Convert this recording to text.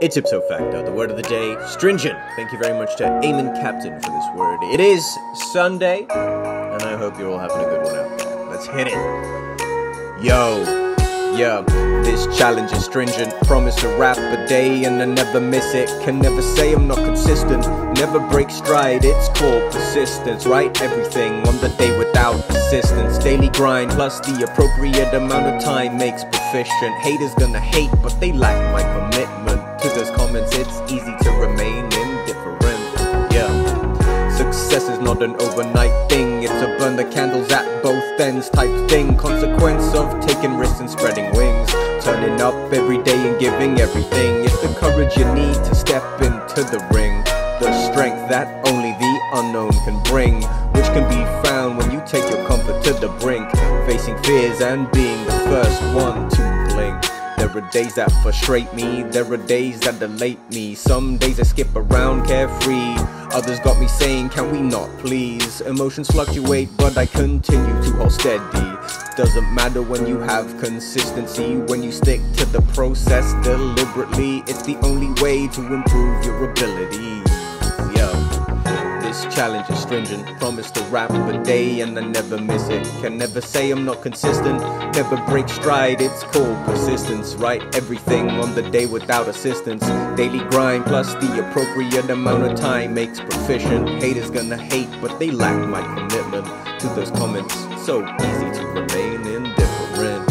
It's ipso facto, the word of the day, stringent. Thank you very much to Amin Captan for this word. It is Sunday, and I hope you're all having a good one out there. Let's hit it. Yo. Yeah, this challenge is stringent. Promise to rap a day and I never miss it. Can never say I'm not consistent. Never break stride, it's called persistence. Write everything on the day without persistence. Daily grind plus the appropriate amount of time makes proficient. Haters gonna hate, but they lack my commitment. To those comments, it's easy to remain indifferent. Yeah. Success is not an overnight thing, it's a burn the candles at both ends type thing. Consequence of taking risks and spreading wings. Turning up every day and giving everything. It's the courage you need to step into the ring. The strength that only the unknown can bring, which can be found when you take your comfort to the brink. Facing fears and being the first one to. There are days that frustrate me, there are days that delate me. Some days I skip around carefree, others got me saying, Can we not please? Emotions fluctuate, but I continue to hold steady. Doesn't matter when you have consistency, when you stick to the process deliberately, it's the only way to improve your ability. Challenge is stringent. Promise to rap a day and I never miss it. Can never say I'm not consistent. Never break stride. It's called persistence. Write everything on the day without assistance. Daily grind plus the appropriate amount of time makes proficient. Haters gonna hate, but they lack my commitment to those comments. So easy to remain indifferent.